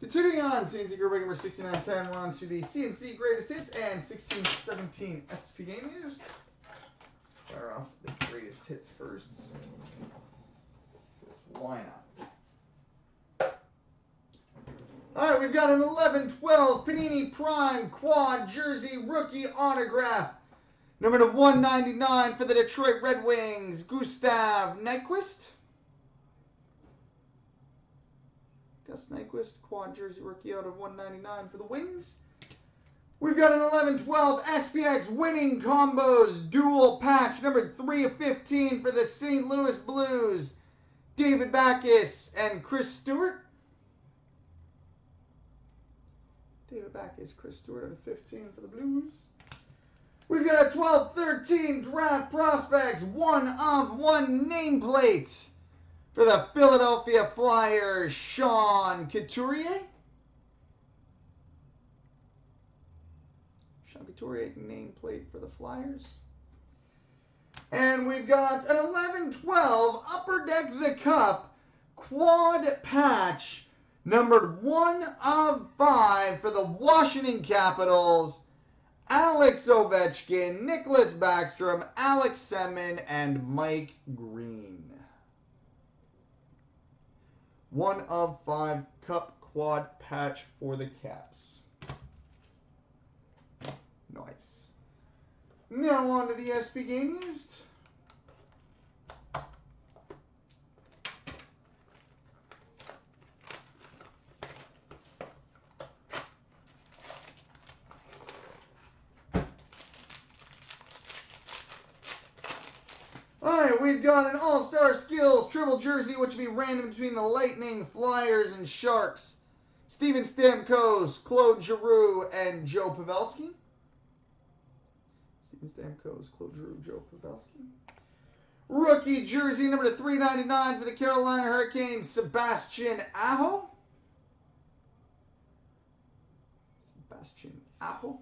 Continuing on, CNC Group number 6910, we're on to the CNC Greatest Hits and 1617 SP Game Used. Fire off the Greatest Hits first. Why not? Alright, we've got an 11 12 Panini Prime Quad Jersey Rookie Autograph. Number to 199 for the Detroit Red Wings, Gustav Nyquist. Gus Nyquist, quad jersey rookie out of 199 for the Wings. We've got an 11-12 SPX winning combos dual patch, number 3 of 15 for the St. Louis Blues. David Backes and Chris Stewart. David Backes, Chris Stewart out of 15 for the Blues. We've got a 12-13 draft prospects, one of one nameplate. For the Philadelphia Flyers, Sean Couturier. Sean Couturier nameplate for the Flyers. And we've got an 11-12 Upper Deck the Cup quad patch numbered 1 of 5 for the Washington Capitals. Alex Ovechkin, Nicklas Backstrom, Alex Semin, and Mike Green. One of five cup quad patch for the Caps. Nice. Now on to the SP game used. All right, we've got an All-Star Skills triple jersey, which will be random between the Lightning, Flyers, and Sharks. Steven Stamkos, Claude Giroux, and Joe Pavelski. Steven Stamkos, Claude Giroux, Joe Pavelski. Rookie jersey number to 399 for the Carolina Hurricanes, Sebastian Aho. Sebastian Aho.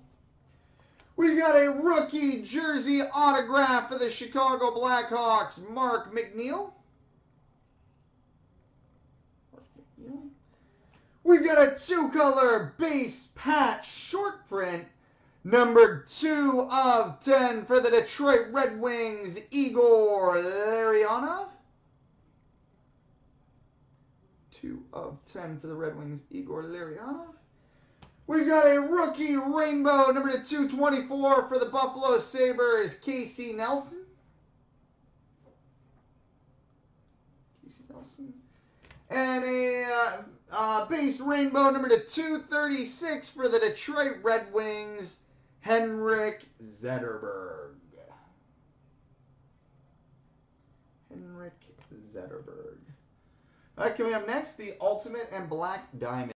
We've got a rookie jersey autograph for the Chicago Blackhawks, Mark McNeill. We've got a two-color base patch short print, number 2 of 10 for the Detroit Red Wings, Igor Larionov. 2 of 10 for the Red Wings, Igor Larionov. We've got a rookie rainbow, number to 224 for the Buffalo Sabres, Casey Nelson. Casey Nelson. And a uh, uh, base rainbow, number to 236 for the Detroit Red Wings, Henrik Zetterberg. Henrik Zetterberg. All right, coming up next, the Ultimate and Black Diamond.